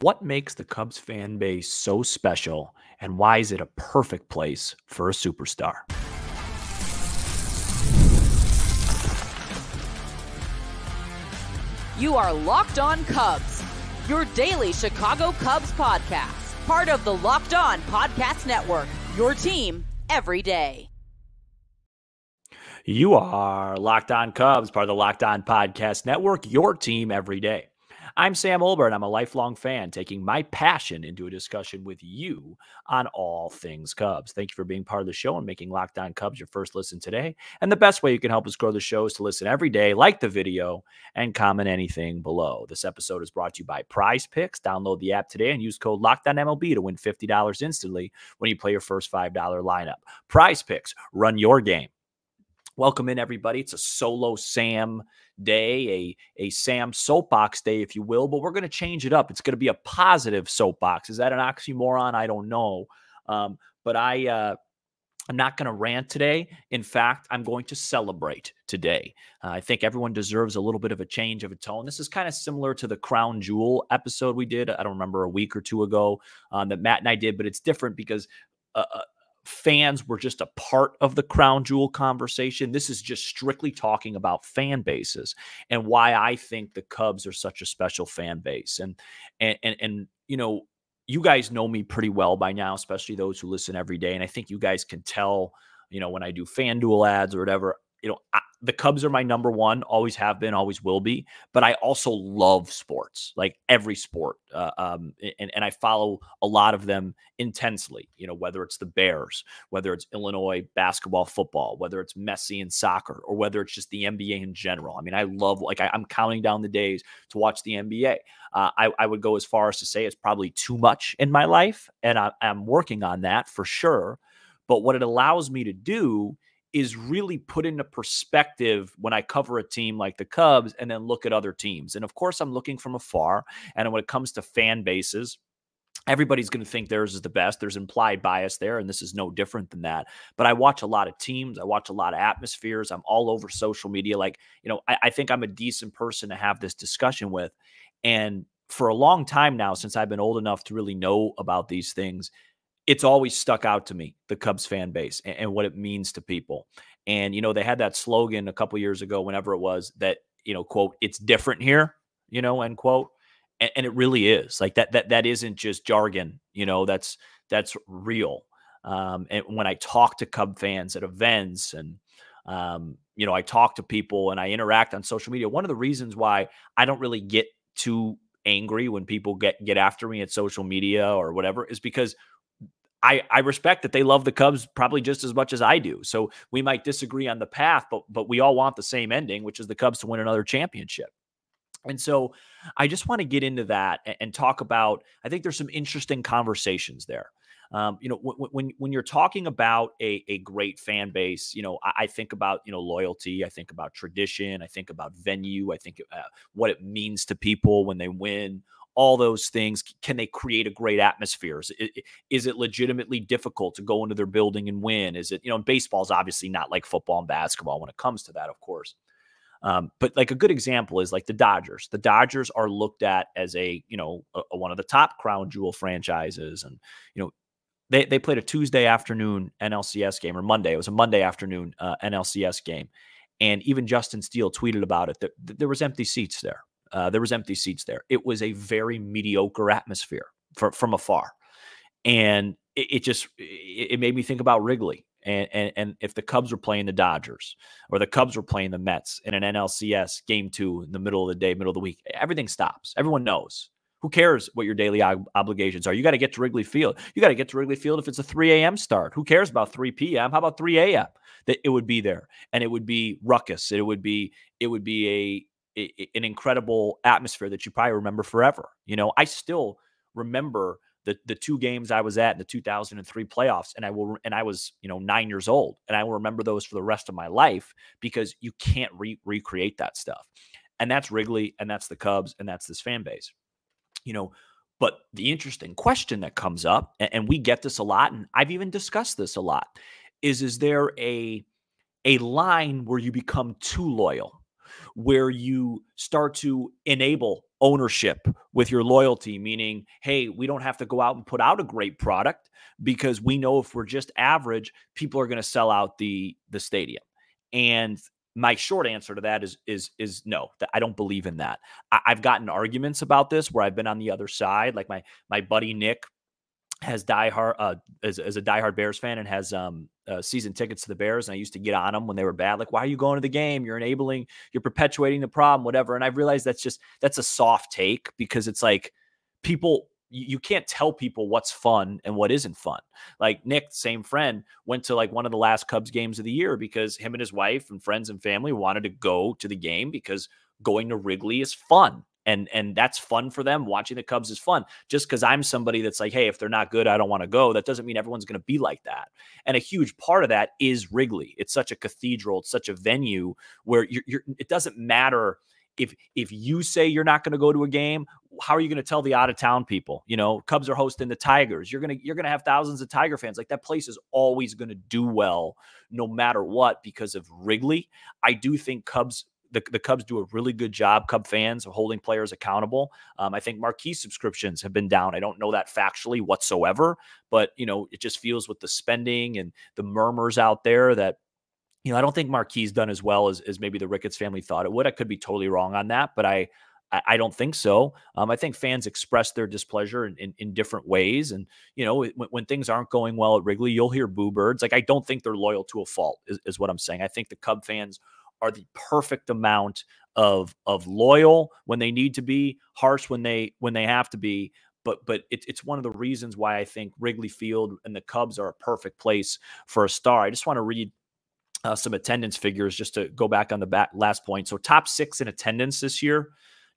What makes the Cubs fan base so special, and why is it a perfect place for a superstar? You are Locked On Cubs, your daily Chicago Cubs podcast, part of the Locked On Podcast Network, your team every day. You are Locked On Cubs, part of the Locked On Podcast Network, your team every day. I'm Sam Olber, and I'm a lifelong fan, taking my passion into a discussion with you on all things Cubs. Thank you for being part of the show and making Locked On Cubs your first listen today. And the best way you can help us grow the show is to listen every day, like the video, and comment anything below. This episode is brought to you by Prize Picks. Download the app today and use code LOCKEDONMLB to win $50 instantly when you play your first $5 lineup. Prize Picks, run your game. Welcome in, everybody. It's a solo Sam day, a, a Sam soapbox day, if you will, but we're going to change it up. It's going to be a positive soapbox. Is that an oxymoron? I don't know. Um, but I, uh, I'm not going to rant today. In fact, I'm going to celebrate today. Uh, I think everyone deserves a little bit of a change of a tone. This is kind of similar to the Crown Jewel episode we did, I don't remember, a week or two ago um, that Matt and I did, but it's different because uh, uh fans were just a part of the crown jewel conversation. This is just strictly talking about fan bases and why I think the Cubs are such a special fan base. And and and, and you know, you guys know me pretty well by now, especially those who listen every day. And I think you guys can tell, you know, when I do FanDuel ads or whatever, you know, I, the Cubs are my number one, always have been, always will be. But I also love sports, like every sport, uh, um, and and I follow a lot of them intensely. You know, whether it's the Bears, whether it's Illinois basketball, football, whether it's Messi in soccer, or whether it's just the NBA in general. I mean, I love like I, am counting down the days to watch the NBA. Uh, I, I would go as far as to say it's probably too much in my life, and I, I'm working on that for sure. But what it allows me to do is really put into perspective when I cover a team like the Cubs and then look at other teams. And of course, I'm looking from afar. And when it comes to fan bases, everybody's going to think theirs is the best. There's implied bias there, and this is no different than that. But I watch a lot of teams, I watch a lot of atmospheres. I'm all over social media. Like, you know, I, I think I'm a decent person to have this discussion with. And for a long time now, since I've been old enough to really know about these things, it's always stuck out to me the Cubs fan base and, and, what it means to people. And you know, they had that slogan a couple years ago, whenever it was that you know, quote, "It's different here," you know, end quote. And, and it really is like that. That that isn't just jargon. You know, that's that's real. Um, and when I talk to Cub fans at events and um, you know, I talk to people and I interact on social media. One of the reasons why I don't really get too angry when people get get after me at social media or whatever is because I, I respect that they love the Cubs probably just as much as I do. So we might disagree on the path, but but we all want the same ending, which is the Cubs to win another championship. And so I just want to get into that and, and talk about. I think there's some interesting conversations there. Um, you know, when, when when you're talking about a, a great fan base, you know, I, I, think about you know loyalty. I think about tradition. I think about venue. I think uh, what it means to people when they win all those things can they create a great atmosphere? Is it, is it legitimately difficult to go into their building and win? Is it you know baseball is obviously not like football and basketball when it comes to that of course. Um, but like a good example is like the dodgers. The dodgers are looked at as a you know a, a one of the top crown jewel franchises and you know they, they played a tuesday afternoon nlcs game or monday. It was a monday afternoon uh, nlcs game. And even justin steele tweeted about it that, that there was empty seats there uh, there was empty seats there. It was a very mediocre atmosphere from from afar, and it, it just it, it, made me think about Wrigley. And, and and if the Cubs were playing the Dodgers or the Cubs were playing the Mets in an NLCS game two in the middle of the day, middle of the week, everything stops. Everyone knows. Who cares what your daily ob- obligations are? You got to get to Wrigley Field. You got to get to Wrigley Field if it's a 3 a.m. start. Who cares about 3 p.m.? How about 3 a.m. That it would be there, and it would be ruckus. It would be it would be a an incredible atmosphere that you probably remember forever. You know, I still remember the the two games I was at in the 2003 playoffs, and I will and I was you know nine years old, and I will remember those for the rest of my life because you can't re- recreate that stuff, and that's Wrigley, and that's the Cubs, and that's this fan base. You know, but the interesting question that comes up, and, and we get this a lot, and I've even discussed this a lot, is is there a a line where you become too loyal? Where you start to enable ownership with your loyalty, meaning, hey, we don't have to go out and put out a great product because we know if we're just average, people are going to sell out the the stadium. And my short answer to that is is is no. I don't believe in that. I, have gotten arguments about this where I've been on the other side. Like my my buddy Nick has diehard uh, as, as a diehard Bears fan and has um uh, season tickets to the Bears. And I used to get on them when they were bad. Like, why are you going to the game? You're enabling, you're perpetuating the problem, whatever. And I've realized that's just that's a soft take because it's like people you can't tell people what's fun and what isn't fun. Like Nick, same friend, went to like one of the last Cubs games of the year because him and his wife and friends and family wanted to go to the game because going to Wrigley is fun. And and that's fun for them. Watching the Cubs is fun. Just because I'm somebody that's like, hey, if they're not good, I don't want to go. That doesn't mean everyone's going to be like that. And a huge part of that is Wrigley. It's such a cathedral. It's such a venue where you're, you're it doesn't matter if if you say you're not going to go to a game how are you going to tell the out of town people you know cubs are hosting the tigers you're going to you're going to have thousands of tiger fans like that place is always going to do well no matter what because of wrigley i do think cubs the, the Cubs do a really good job, Cub fans, of holding players accountable. Um, I think marquee subscriptions have been down. I don't know that factually whatsoever, but you know, it just feels with the spending and the murmurs out there that you know, I don't think Marquee's done as well as, as maybe the Ricketts family thought it would. I could be totally wrong on that, but I I, don't think so. Um, I think fans express their displeasure in, in, in different ways, and you know, when, when, things aren't going well at Wrigley, you'll hear boo birds. Like I don't think they're loyal to a fault, is, is what I'm saying. I think the Cub fans are the perfect amount of of loyal when they need to be, harsh when they when they have to be, but but it, it's one of the reasons why I think Wrigley Field and the Cubs are a perfect place for a star. I just want to read uh, some attendance figures just to go back on the back last point. So top six in attendance this year.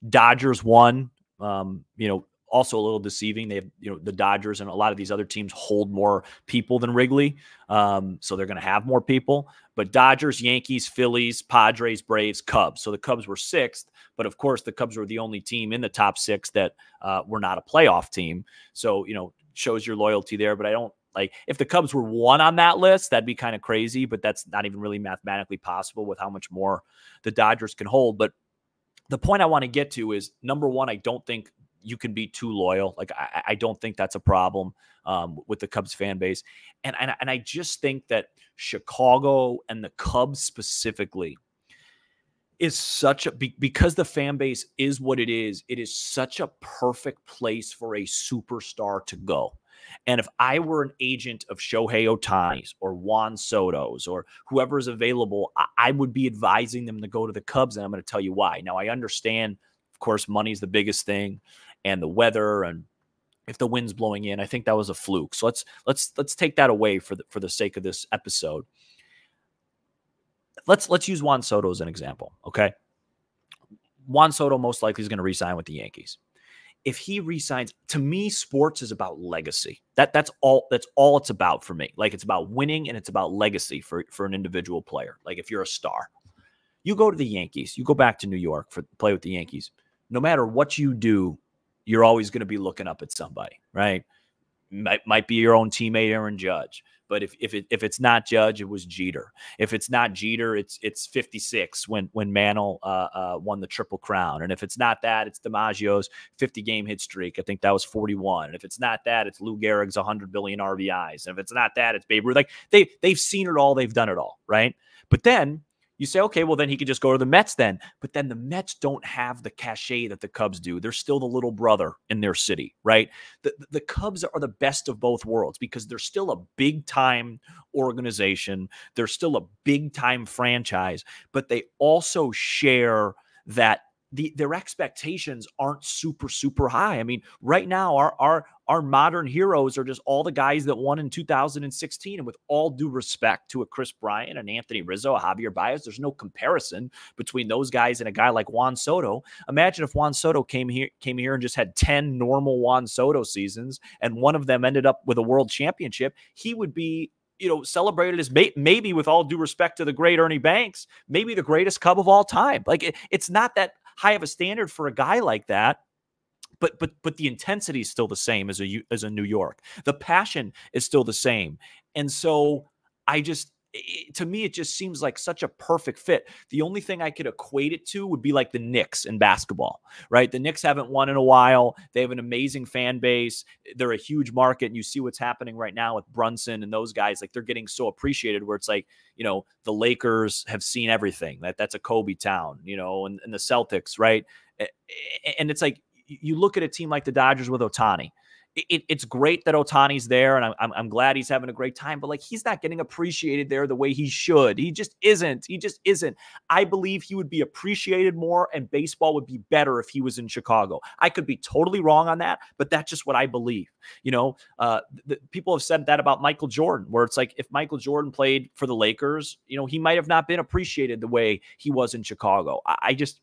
Dodgers won. Um, you know, also a little deceiving. They have, you know, the Dodgers and a lot of these other teams hold more people than Wrigley. Um, so they're going to have more people. But Dodgers, Yankees, Phillies, Padres, Braves, Cubs. So the Cubs were sixth. But of course, the Cubs were the only team in the top six that uh, were not a playoff team. So, you know, shows your loyalty there. But I don't like if the Cubs were one on that list, that'd be kind of crazy, but that's not even really mathematically possible with how much more the Dodgers can hold. But the point I want to get to is number one, I don't think you can be too loyal. Like I, I don't think that's a problem um, with the Cubs fan base, and, and and I just think that Chicago and the Cubs specifically is such a because the fan base is what it is. It is such a perfect place for a superstar to go. And if I were an agent of Shohei Ohtani's or Juan Soto's or whoever is available, I, would be advising them to go to the Cubs. And I'm going to tell you why. Now, I understand, of course, money's the biggest thing and the weather and if the wind's blowing in. I think that was a fluke. So let's let's let's take that away for the for the sake of this episode. Let's let's use Juan Soto as an example. Okay. Juan Soto most likely is going to resign with the Yankees if he resigns, to me, sports is about legacy. That that's all that's all it's about for me. Like it's about winning and it's about legacy for, for an individual player. Like if you're a star. You go to the Yankees, you go back to New York for play with the Yankees. No matter what you do, you're always going to be looking up at somebody, right? Might might be your own teammate Aaron Judge. But if if it, if it's not Judge, it was Jeter. If it's not Jeter, it's it's 56 when when Mantle uh, uh, won the Triple Crown. And if it's not that, it's DiMaggio's 50 game hit streak. I think that was 41. And if it's not that, it's Lou Gehrig's 100 billion RBIs. And if it's not that, it's Babe Ruth. Like they they've seen it all, they've done it all, right? But then you say, okay, well, then he could just go to the Mets then. But then the Mets don't have the cachet that the Cubs do. They're still the little brother in their city, right? The, the Cubs are the best of both worlds because they're still a big time organization. They're still a big time franchise, but they also share that the their expectations aren't super super high. I mean, right now our our our modern heroes are just all the guys that won in 2016 and with all due respect to a Kris Bryant and Anthony Rizzo, a Javier Baez, there's no comparison between those guys and a guy like Juan Soto. Imagine if Juan Soto came here came here and just had 10 normal Juan Soto seasons and one of them ended up with a world championship, he would be you know, celebrated as may, maybe, with all due respect to the great Ernie Banks, maybe the greatest Cub of all time. Like it, it's not that high of a standard for a guy like that but but but the intensity is still the same as a as a New York. The passion is still the same. And so I just it, to me, it just seems like such a perfect fit. The only thing I could equate it to would be like the Knicks in basketball, right? The Knicks haven't won in a while. They have an amazing fan base. They're a huge market. And you see what's happening right now with Brunson and those guys. Like they're getting so appreciated where it's like, you know, the Lakers have seen everything. That That's a Kobe town, you know, and, and the Celtics, right? And it's like, you look at a team like the Dodgers with Ohtani it, it's great that Ohtani's there, and I'm, I'm glad he's having a great time. But like, he's not getting appreciated there the way he should. He just isn't. He just isn't. I believe he would be appreciated more, and baseball would be better if he was in Chicago. I could be totally wrong on that, but that's just what I believe. You know, uh, the, people have said that about Michael Jordan, where it's like if Michael Jordan played for the Lakers, you know, he might have not been appreciated the way he was in Chicago. I, I just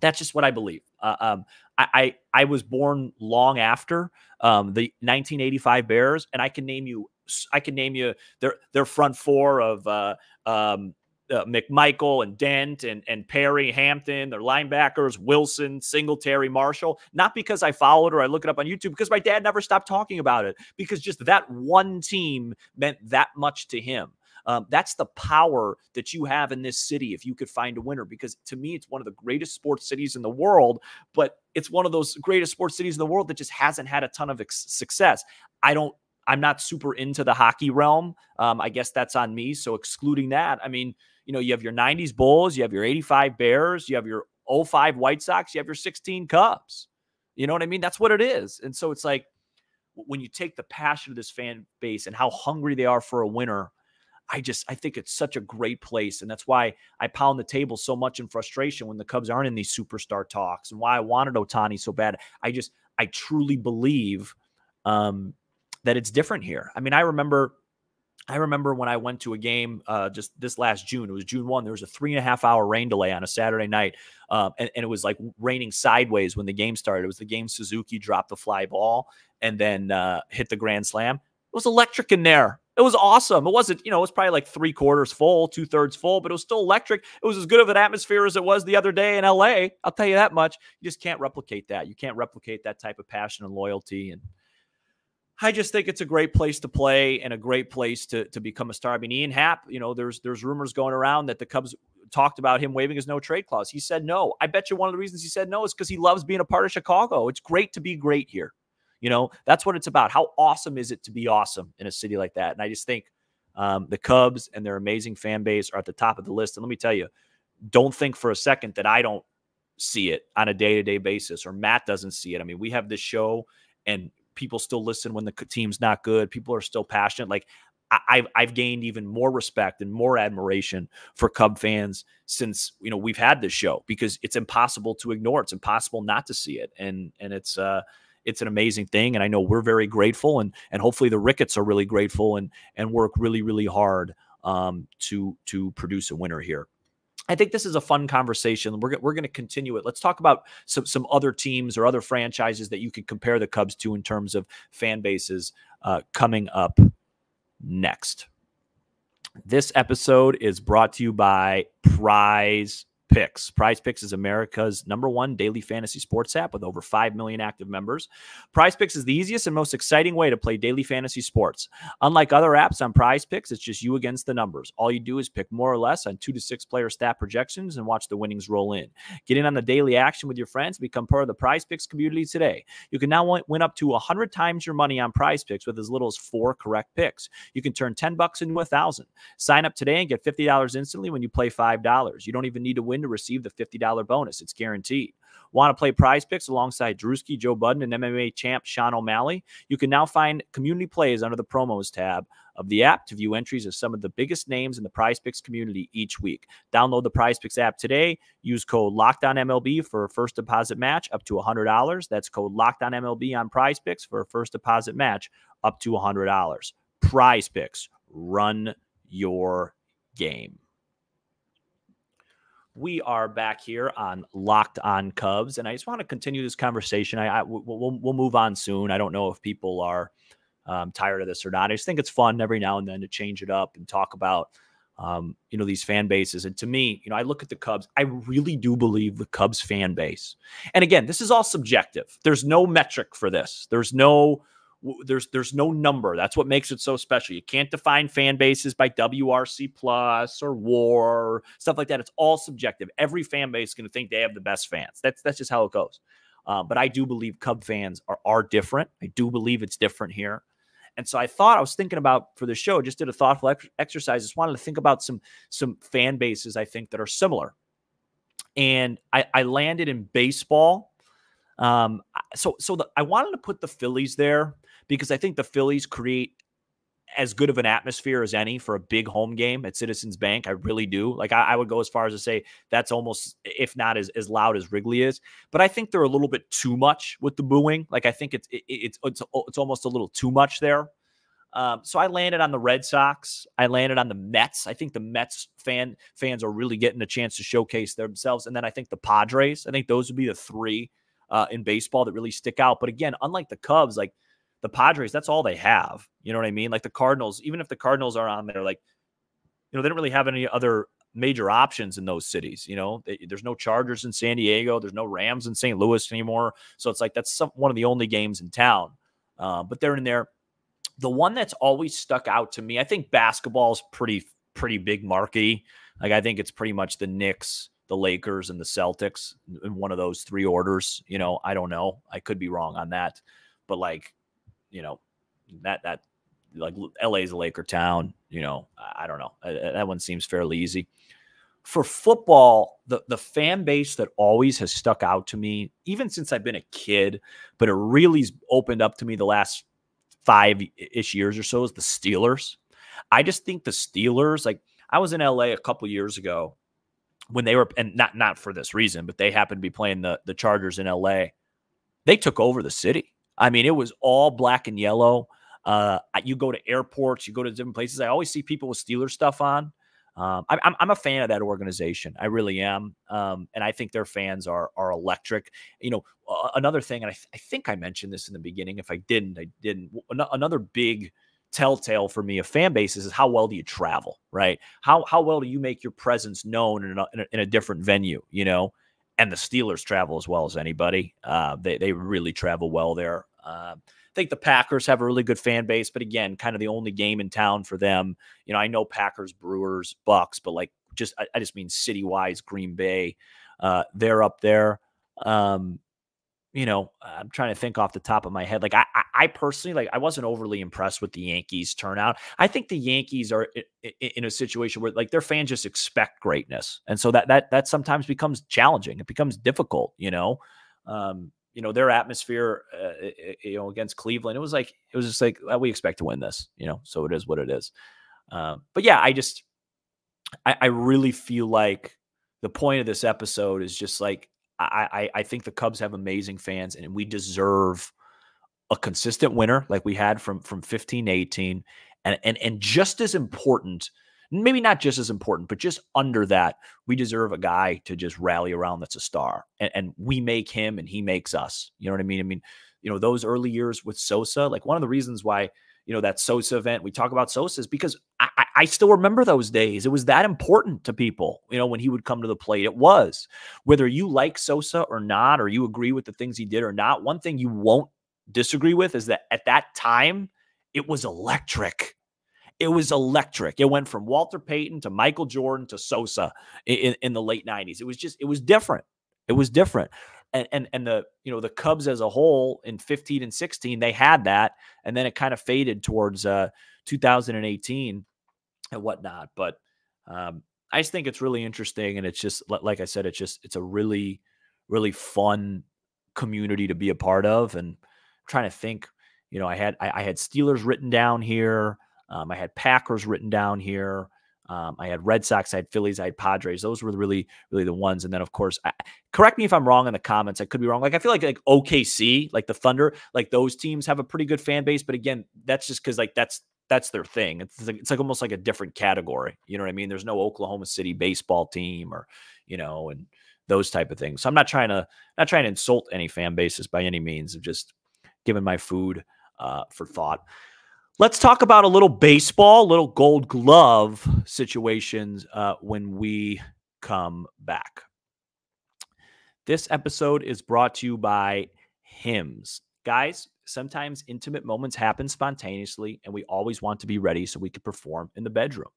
that's just what I believe. Uh, um, I, I, I was born long after um, the 1985 Bears, and I can name you. I can name you their their front four of uh, um, uh, McMichael and Dent and and Perry Hampton, their linebackers Wilson, Singletary, Marshall. Not because I followed or I look it up on YouTube, because my dad never stopped talking about it. Because just that one team meant that much to him. Um, that's the power that you have in this city if you could find a winner. Because to me, it's one of the greatest sports cities in the world, but it's one of those greatest sports cities in the world that just hasn't had a ton of ex- success. I don't. I'm not super into the hockey realm. Um, I guess that's on me. So excluding that, I mean, you know, you have your 90s Bulls, you have your 85 Bears, you have your 05 White Sox, you have your 16 Cubs. You know what I mean? That's what it is. And so it's like when you take the passion of this fan base and how hungry they are for a winner, I just I think it's such a great place, and that's why I pound the table so much in frustration when the Cubs aren't in these superstar talks, and why I wanted Ohtani so bad. I just I truly believe um, that it's different here. I mean, I remember. I remember when I went to a game uh, just this last June. It was June one. There was a three and a half hour rain delay on a Saturday night, um, and, and, it was like raining sideways when the game started. It was the game Suzuki dropped the fly ball and then uh, hit the grand slam. It was electric in there. It was awesome. It wasn't, you know, it was probably like three quarters full, two thirds full, but it was still electric. It was as good of an atmosphere as it was the other day in LA. I'll tell you that much. You just can't replicate that. You can't replicate that type of passion and loyalty. And I just think it's a great place to play and a great place to to become a star. I mean, Ian Happ, you know, there's there's rumors going around that the Cubs talked about him waiving his no trade clause. He said no. I bet you one of the reasons he said no is because he loves being a part of Chicago. It's great to be great here. You know, that's what it's about. How awesome is it to be awesome in a city like that? And I just think um, the Cubs and their amazing fan base are at the top of the list. And let me tell you, don't think for a second that I don't see it on a day to day basis or Matt doesn't see it. I mean, we have this show and people still listen when the team's not good. People are still passionate. Like I've I've gained even more respect and more admiration for Cub fans since you know we've had this show because it's impossible to ignore. It's impossible not to see it, and and it's uh it's an amazing thing. And I know we're very grateful, and and hopefully the Ricketts are really grateful and and work really really hard um, to to produce a winner here. I think this is a fun conversation. We're, we're going to continue it. Let's talk about some, some other teams or other franchises that you could compare the Cubs to in terms of fan bases uh, coming up next. This episode is brought to you by Prize Picks. Prize Picks is America's number one daily fantasy sports app with over 5 million active members. Prize Picks is the easiest and most exciting way to play daily fantasy sports. Unlike other apps on Prize Picks, it's just you against the numbers. All you do is pick more or less on two to six player stat projections and watch the winnings roll in. Get in on the daily action with your friends. Become part of the Prize Picks community today. You can now win up to 100 times your money on Prize Picks with as little as four correct picks. You can turn 10 bucks into a thousand. Sign up today and get $50 instantly when you play $5. You don't even need to win win to receive the $50 bonus. It's guaranteed. Want to play prize picks alongside Drewski, Joe Budden, and MMA champ Sean O'Malley? You can now find community plays under the promos tab of the app to view entries of some of the biggest names in the prize picks community each week. Download the prize picks app today. Use code LOCKEDONMLB for a first deposit match up to $100. That's code LOCKEDONMLB on prize picks for a first deposit match up to $100. Prize picks. Run your game. We are back here on Locked On Cubs, and I just want to continue this conversation. I, I we'll, we'll move on soon. I don't know if people are um, tired of this or not. I just think it's fun every now and then to change it up and talk about um, you know these fan bases. And to me, you know, I look at the Cubs. I really do believe the Cubs fan base. And again, this is all subjective. There's no metric for this. There's no there's there's no number. That's what makes it so special. You can't define fan bases by WRC plus or WAR stuff like that. It's all subjective. Every fan base is going to think they have the best fans. That's that's just how it goes. Uh, but I do believe Cub fans are are different. I do believe it's different here. And so I thought I was thinking about for the show, just did a thoughtful ex- exercise. Just wanted to think about some some fan bases I think that are similar. And I, I landed in baseball. Um, so so the, I wanted to put the Phillies there because I think the Phillies create as good of an atmosphere as any for a big home game at Citizens Bank. I really do. Like I, I, would go as far as to say that's almost, if not as, as loud as Wrigley is. But I think they're a little bit too much with the booing. Like I think it's it, it's it's it's almost a little too much there. Um, so I landed on the Red Sox. I landed on the Mets. I think the Mets fan fans are really getting a chance to showcase themselves. And then I think the Padres. I think those would be the three uh, in baseball that really stick out. But again, unlike the Cubs, like the Padres, that's all they have. You know what I mean? Like the Cardinals, even if the Cardinals are on there, like, you know, they don't really have any other major options in those cities. You know, they, there's no Chargers in San Diego, there's no Rams in St. Louis anymore. So it's like that's some, one of the only games in town. Uh, but they're in there. The one that's always stuck out to me, I think basketball is pretty, pretty big marquee. Like I think it's pretty much the Knicks, the Lakers, and the Celtics in one of those three orders. You know, I don't know. I could be wrong on that, but like you know, that that like LA's a Laker town. You know, I don't know. That one seems fairly easy. For football, the the fan base that always has stuck out to me, even since I've been a kid, but it really's opened up to me the last five ish years or so, is the Steelers. I just think the Steelers, like I was in LA a couple years ago when they were, and not not for this reason, but they happened to be playing the the Chargers in LA. They took over the city. I mean, it was all black and yellow. Uh, you go to airports, you go to different places. I always see people with Steeler stuff on. Um, I'm, I'm a fan of that organization. I really am, um, and I think their fans are are electric. You know, uh, another thing, and I, th- I think I mentioned this in the beginning. If I didn't, I didn't. Another big telltale for me of fan bases is how well do you travel, right? How how well do you make your presence known in a, in a, in a different venue? You know, and the Steelers travel as well as anybody. Uh, they they really travel well there. Uh, I think the Packers have a really good fan base, but again, kind of the only game in town for them. You know, I know Packers, Brewers, Bucks, but like just I, I just mean city wise, Green Bay, uh, they're up there. Um, you know, I'm trying to think off the top of my head. Like I, I personally, like I wasn't overly impressed with the Yankees turnout. I think the Yankees are in a situation where like their fans just expect greatness, and so that that that sometimes becomes challenging. It becomes difficult. You know, um, you know their atmosphere, uh, you know, against Cleveland. It was like it was just like well, we expect to win this. You know, so it is what it is. Um, but yeah, I just I, I really feel like the point of this episode is just like I, I, think the Cubs have amazing fans, and we deserve a consistent winner like we had from from 15 to 18, and and and just as important, maybe not just as important, but just under that, we deserve a guy to just rally around that's a star, and, and we make him, and he makes us. You know what I mean? I mean, you know, those early years with Sosa, like one of the reasons why you know, that Sosa event. We talk about Sosa is because I, I, still remember those days. It was that important to people, you know, when he would come to the plate. It was whether you like Sosa or not, or you agree with the things he did or not. One thing you won't disagree with is that at that time, it was electric. It was electric. It went from Walter Payton to Michael Jordan to Sosa in, in the late 90s. It was just, it was different. It was different and and and the you know the Cubs as a whole in 15 and 16 they had that, and then it kind of faded towards uh, 2018 and whatnot. But um, I just think it's really interesting, and it's just like I said, it's just it's a really really fun community to be a part of, and I'm trying to think. You know, I had I, I had Steelers written down here. Um, I had Packers written down here. Um, I had Red Sox, I had Phillies, I had Padres. Those were really, really the ones. And then, of course, I, correct me if I'm wrong in the comments. I could be wrong. Like I feel like like OKC, like the Thunder, like those teams have a pretty good fan base. But again, that's just because like that's that's their thing. It's like, it's like almost like a different category. You know what I mean? There's no Oklahoma City baseball team or you know, and those type of things. So I'm not trying to not trying to insult any fan bases by any means. Of just giving my food uh, for thought. Let's talk about a little baseball, little gold glove situations uh, when we come back. This episode is brought to you by Hims. Guys, sometimes intimate moments happen spontaneously, and we always want to be ready so we can perform in the bedroom.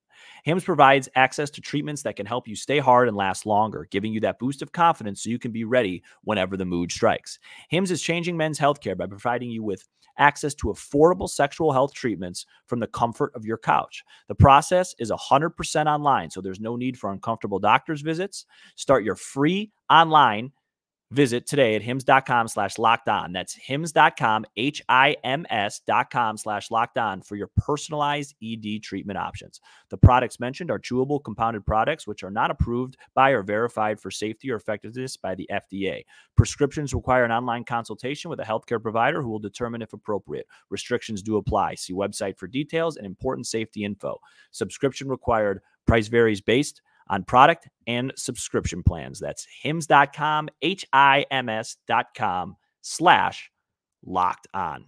Hims provides access to treatments that can help you stay hard and last longer, giving you that boost of confidence so you can be ready whenever the mood strikes. Hims is changing men's healthcare by providing you with access to affordable sexual health treatments from the comfort of your couch. The process is 100% online, so there's no need for uncomfortable doctor's visits. Start your free online Visit today at hims.com slash locked on. That's hims.com, H I M S.com slash locked on for your personalized ED treatment options. The products mentioned are chewable compounded products, which are not approved by or verified for safety or effectiveness by the FDA. Prescriptions require an online consultation with a healthcare provider who will determine if appropriate. Restrictions do apply. See website for details and important safety info. Subscription required. Price varies based on product and subscription plans. That's hims.com, H I M S.com slash locked on.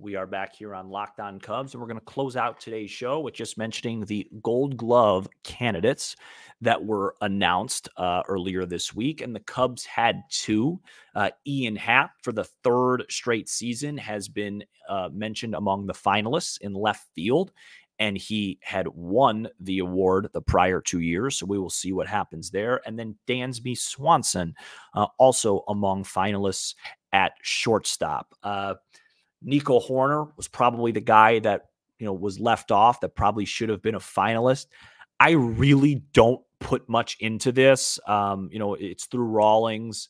We are back here on Locked On Cubs, and we're going to close out today's show with just mentioning the Gold Glove candidates that were announced uh, earlier this week. And the Cubs had two. Uh, Ian Happ, for the third straight season, has been uh, mentioned among the finalists in left field and he had won the award the prior two years. So we will see what happens there. And then Dansby Swanson, uh, also among finalists at shortstop. Uh, Nico Hoerner was probably the guy that you know was left off that probably should have been a finalist. I really don't put much into this. Um, you know, it's through Rawlings.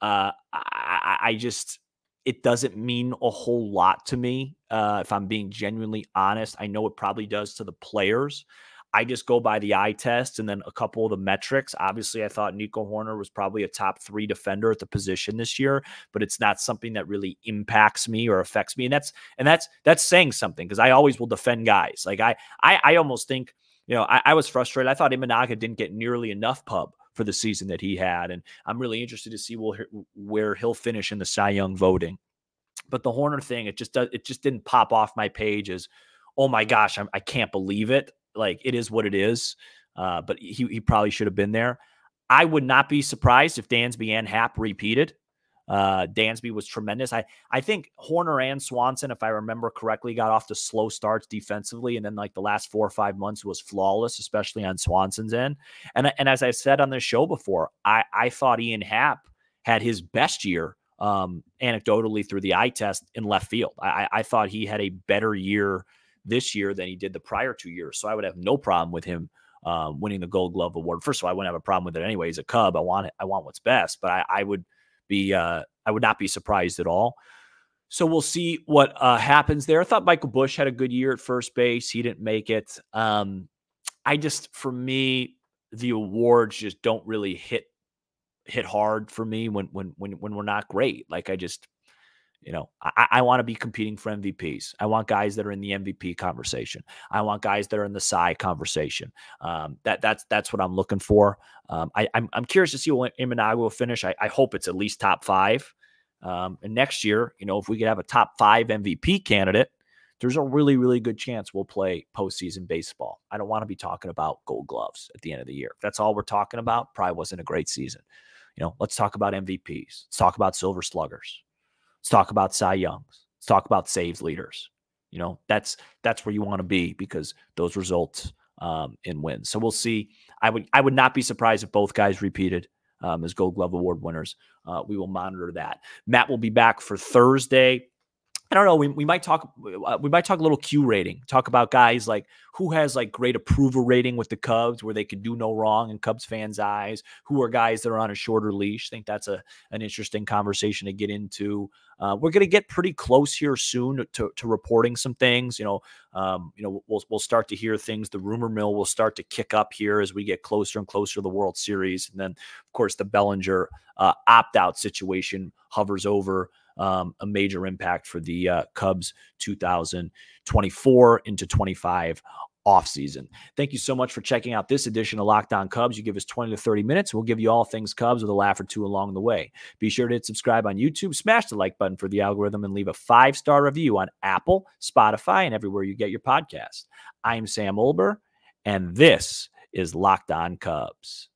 Uh, I, I just it doesn't mean a whole lot to me. Uh, if I'm being genuinely honest, I know it probably does to the players. I just go by the eye test and then a couple of the metrics. Obviously, I thought Nico Hoerner was probably a top three defender at the position this year, but it's not something that really impacts me or affects me. And that's and that's that's saying something because I always will defend guys. Like I I, I almost think you know I, I was frustrated. I thought Imanaga didn't get nearly enough pub for the season that he had. And I'm really interested to see where, he'll finish in the Cy Young voting. But the Hoerner thing, it just does, it just didn't pop off my page as, oh my gosh, I'm, I can not believe it. Like it is what it is. Uh, but he, he probably should have been there. I would not be surprised if Dansby and Happ repeated. Uh, Dansby was tremendous. I I think Hoerner and Swanson, if I remember correctly, got off to slow starts defensively, and then like the last four or five months was flawless, especially on Swanson's end. And and as I said on the show before, I I thought Ian Happ had his best year um, anecdotally through the eye test in left field. I, I thought he had a better year this year than he did the prior two years. So I would have no problem with him um, winning the Gold Glove award. First of all, I wouldn't have a problem with it anyway. He's a Cub. I want it. I want what's best, but I, I would be uh, I would not be surprised at all. So we'll see what uh, happens there. I thought Michael Busch had a good year at first base. He didn't make it. Um, I just, for me, the awards just don't really hit hit hard for me when when when when we're not great. Like I just, you know, I, I want to be competing for MVPs. I want guys that are in the MVP conversation. I want guys that are in the Cy conversation. Um, that that's that's what I'm looking for. Um, I, I'm I'm curious to see what Imanaga will finish. I, I hope it's at least top five. Um, and next year, you know, if we could have a top five MVP candidate, there's a really, really good chance we'll play postseason baseball. I don't want to be talking about gold gloves at the end of the year. If that's all we're talking about, probably wasn't a great season. You know, let's talk about MVPs. Let's talk about silver sluggers. Let's talk about Cy Youngs. Let's talk about saves leaders. You know, that's that's where you want to be because those results um, in wins. So we'll see. I would I would not be surprised if both guys repeated um, as Gold Glove Award winners. Uh, we will monitor that. Matt will be back for Thursday. I don't know. We, we might talk. Uh, we might talk a little Q rating. Talk about guys like who has like great approval rating with the Cubs, where they could do no wrong in Cubs fans' eyes. Who are guys that are on a shorter leash? I think that's a an interesting conversation to get into. Uh, we're going to get pretty close here soon to, to reporting some things. You know, um, you know, we'll we'll start to hear things. The rumor mill will start to kick up here as we get closer and closer to the World Series, and then of course the Bellinger uh, opt out situation hovers over um, a major impact for the uh, Cubs 2024 into 25 offseason. Thank you so much for checking out this edition of Locked On Cubs. You give us 20 to 30 minutes, we'll give you all things Cubs with a laugh or two along the way. Be sure to hit subscribe on YouTube, smash the like button for the algorithm, and leave a five star review on Apple, Spotify, and everywhere you get your podcast. I'm Sam Olber, and this is Locked On Cubs.